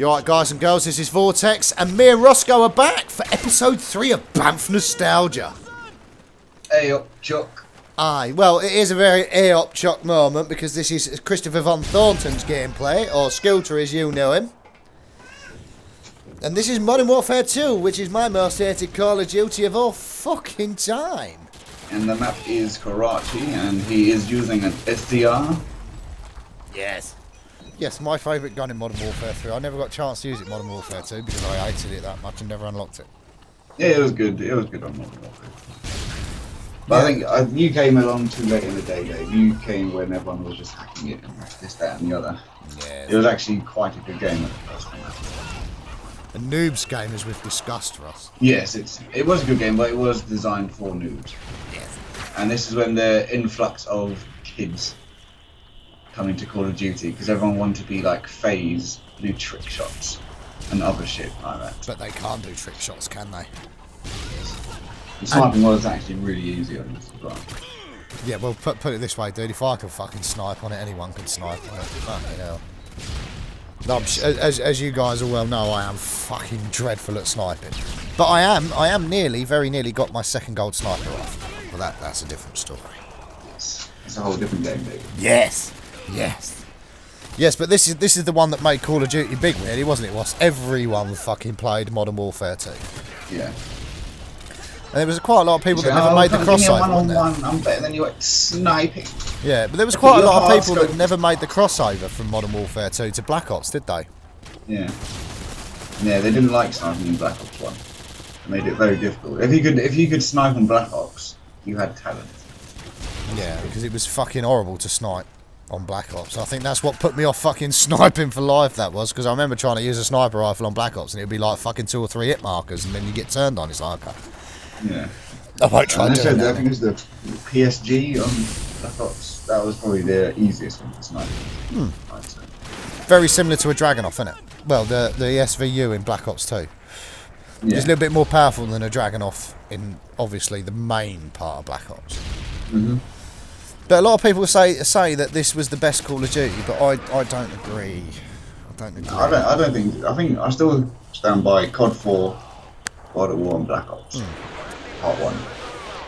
You alright, guys and girls? This is Vortex, and me and Roscoe are back for episode 3 of BAMF Nostalgia. Hey up, Chuck. Aye, well, it is a very AOP shock moment because this is Christopher Von Thornton's gameplay, or Scooter as you know him. And this is Modern Warfare 2, which is my most hated Call of Duty of all fucking time. And the map is Karachi, and he is using an ACR. Yes. Yes, my favourite gun in Modern Warfare 3. I never got a chance to use it in Modern Warfare 2 because I hated it that much and never unlocked it. Yeah, it was good. It was good on Modern Warfare. But I think uh, you came along too late in the day, Dave. You came when everyone was just hacking it and this, that, and the other. Yeah. It was actually quite a good game at the first time. A noob's game as we've discussed, Ross. Yes, it's it was a good game, but it was designed for noobs. Yes. And this is when the influx of kids coming to Call of Duty because everyone wanted to be like FaZe, do trick shots, and other shit like that. But they can't do trick shots, can they? And sniping was actually really easy on this as well. Yeah, well, put, put it this way, dude. If I could fucking snipe on it, anyone could snipe on it. Fucking hell. As, as you guys all well know, I am fucking dreadful at sniping. But I am, I am nearly, very nearly got my second gold sniper off. Well, that, that's a different story. It's, it's a whole different game, David. Yes, yes, yes. But this is this is the one that made Call of Duty big, really, wasn't it? Was everyone fucking played Modern Warfare 2? Yeah. And there was quite a lot of people that never oh, made the come give me a crossover, one-on-one, I'm better than you at sniping. Yeah, but there was quite a lot of people that never made the crossover from Modern Warfare 2 to Black Ops, did they? Yeah. Yeah, they didn't like sniping in Black Ops 1. It made it very difficult. If you could if you could snipe on Black Ops, you had talent. Yeah, because it was fucking horrible to snipe on Black Ops. I think that's what put me off fucking sniping for life, that was, because I remember trying to use a sniper rifle on Black Ops and it would be like fucking two or three hit markers and then you get turned on. It's like, okay. Yeah. I won't try And doing said, I that. think it was the PSG on Black Ops. That was probably the easiest one to snipe. Hmm. Very similar to a Dragunov, isn't it? Well, the, the SVU in Black Ops 2. Yeah. It's a little bit more powerful than a Dragunov in obviously the main part of Black Ops. Mhm. But a lot of people say say that this was the best Call of Duty, but I, I don't agree. I don't agree. I don't. I don't think. I think I still stand by COD 4, World at War, and Black Ops. Hmm. Part one.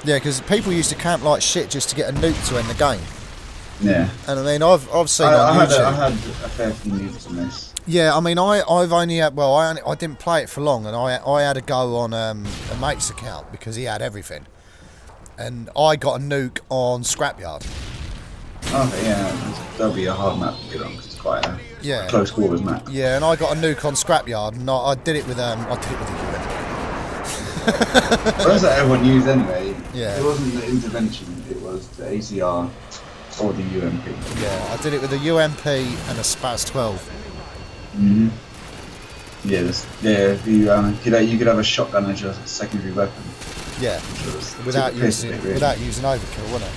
Yeah, because people used to camp like shit just to get a nuke to end the game. Yeah. And I mean, I've I've seen I, I, on had a, I had a fair few nukes in this. Yeah, I mean, I I've only had well, I only, I didn't play it for long, and I I had a go on um, a mate's account because he had everything, and I got a nuke on Scrapyard. Okay, yeah, that'll be a hard map to get on because it's quite a Yeah. close quarters map. Yeah, and I got a nuke on Scrapyard, and I, I did it with um I did it with a. But that's what everyone used anyway. Yeah. It wasn't the intervention, it was the ACR or the UMP. Yeah, I did it with a UMP and a SPAS-12. Mm-hmm. Yeah, this, yeah. You, um, could, you could have a shotgun as your secondary weapon. Yeah, without took the piss a using bit, really. without using overkill, wouldn't it?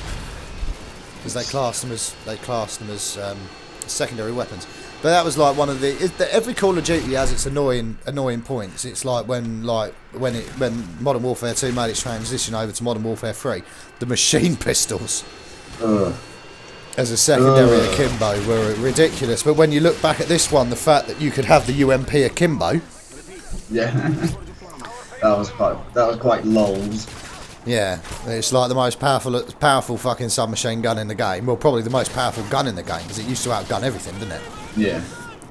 Because they class them as they classed them as um, secondary weapons. But that was like one of the, it, the every Call of Duty has its annoying annoying points. It's like when like when it when Modern Warfare 2 made its transition over to Modern Warfare 3, the machine pistols Ugh. As a secondary akimbo were ridiculous. But when you look back at this one, the fact that you could have the UMP akimbo, Yeah. that was quite. That was quite lols. yeah, it's like the most powerful powerful fucking submachine gun in the game. Well, probably the most powerful gun in the game because it used to outgun everything, didn't it? Yeah.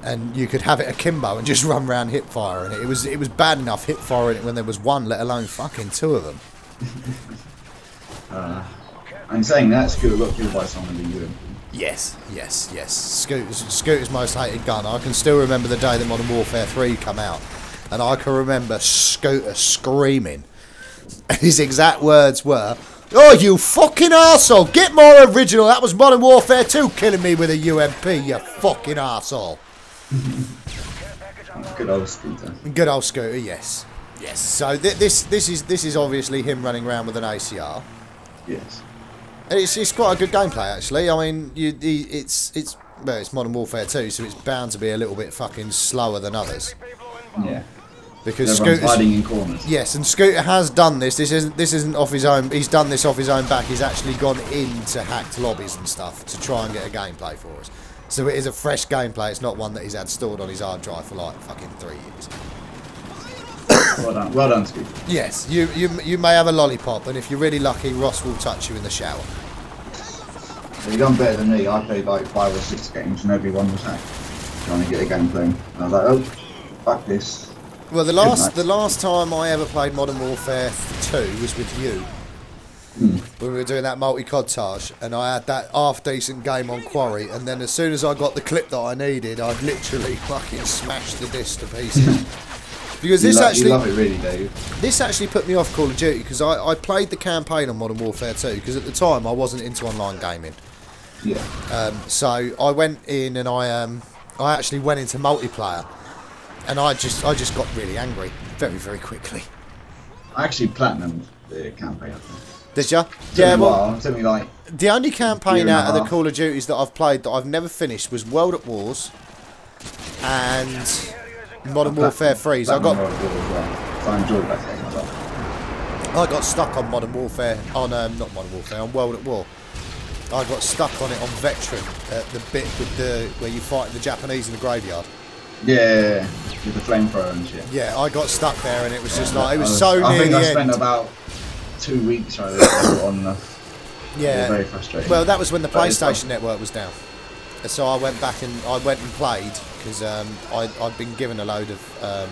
and you could have it akimbo and just run around hip firing it. It was it was bad enough hip firing it when there was one, let alone fucking two of them. Uh, and saying that, Scooter got killed by someone in the UMP. Yes, yes, yes. Scooter's, Scooter's most hated gun. I can still remember the day that Modern Warfare 3 come out, and I can remember Scooter screaming. His exact words were, "Oh, you fucking arsehole! Get more original. That was Modern Warfare 2 killing me with a UMP. You fucking arsehole." Good old Scooter. Good old Scooter, yes, yes. So th- this this is this is obviously him running around with an ACR. Yes. It's, it's quite a good gameplay actually. I mean, you, the, it's it's well, it's Modern Warfare 2, so it's bound to be a little bit fucking slower than others Yeah. because Scooter's, hiding in corners. yes, and Scooter has done this. This isn't this isn't off his own. He's done this off his own back. He's actually gone into hacked lobbies and stuff to try and get a gameplay for us. So it is a fresh gameplay. It's not one that he's had stored on his hard drive for like fucking three years. Well done, well done, Scoop. Yes, you, you you may have a lollipop, and if you're really lucky, Ross will touch you in the shower. You've done better than me. I played like five or six games and every one was hacked. Trying to get a game playing. And I was like, oh, fuck this. Well, the last the last time I ever played Modern Warfare 2 was with you. Hmm. When we were doing that multi-codtage, and I had that half-decent game on Quarry, and then as soon as I got the clip that I needed, I'd literally fucking smashed the disc to pieces. because You this lo- actually You love it really, Dave. this actually put me off Call of Duty because I, I played the campaign on Modern Warfare 2 because at the time I wasn't into online gaming. Yeah. Um, so I went in and I um, I actually went into multiplayer, and I just I just got really angry very very quickly. I actually platinum the campaign. I think. Did ya? Took Yeah. Well. Took me like the only campaign Year and a out of the. Call of Duties that I've played that I've never finished was World at Wars and Modern Warfare 3. So I got Platinum World War as well. So I enjoyed that game a lot. I got stuck on Modern Warfare on um, not Modern Warfare on World at War. I got stuck on it on Veteran at the bit with the where you fight the Japanese in the graveyard. Yeah, with the flamethrower and shit. Yeah, I got stuck there and it was just like it I was so I near think the I end. spent about two weeks to get on the. yeah, very frustrating. Well, that was when the But PlayStation network was down. So I went back and I went and played because um, I I'd been given a load of um,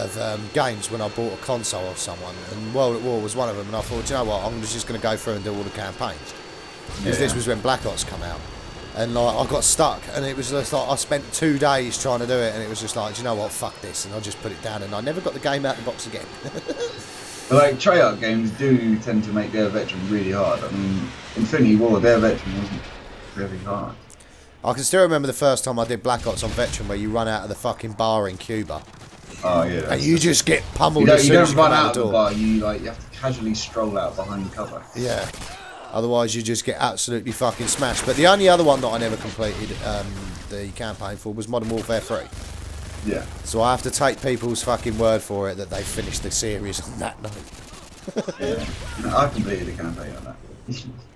of um, games when I bought a console off someone, and World at War was one of them. And I thought, you know what, I'm just going to go through and do all the campaigns. Because this was when Black Ops come out, and like I got stuck, and it was just like I spent two days trying to do it, and it was just like, "Do you know what, fuck this, and I just put it down, and I never got the game out of the box again. But like Treyarch games do tend to make their veteran really hard. I mean, Infinity Ward, their veteran wasn't very hard. I can still remember the first time I did Black Ops on Veteran, where you run out of the fucking bar in Cuba, Oh yeah. and you just get pummeled you as don't, you don't you run out out of the the bar. You like you have to casually stroll out behind cover. Yeah. Otherwise, you just get absolutely fucking smashed. But the only other one that I never completed um, the campaign for was Modern Warfare 3. Yeah. So I have to take people's fucking word for it that they finished the series on that night. Yeah. No, I completed the campaign on that.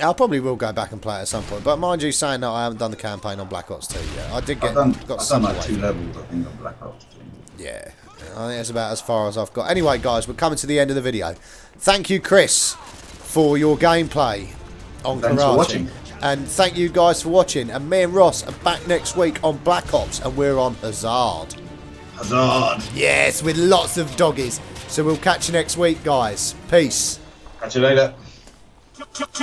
I probably will go back and play it at some point. But mind you, saying that I haven't done the campaign on Black Ops 2 yet. I did get I've done, got I've done some like two levels, I think, on Black Ops 2. Yeah, I think that's about as far as I've got. Anyway, guys, we're coming to the end of the video. Thank you, Chris, for your gameplay on Thanks for watching. And thank you guys for watching. And me and Ross are back next week on Black Ops, and we're on Hazard. Hazard! Yes, with lots of doggies. So we'll catch you next week, guys. Peace. Catch you later. Yeah.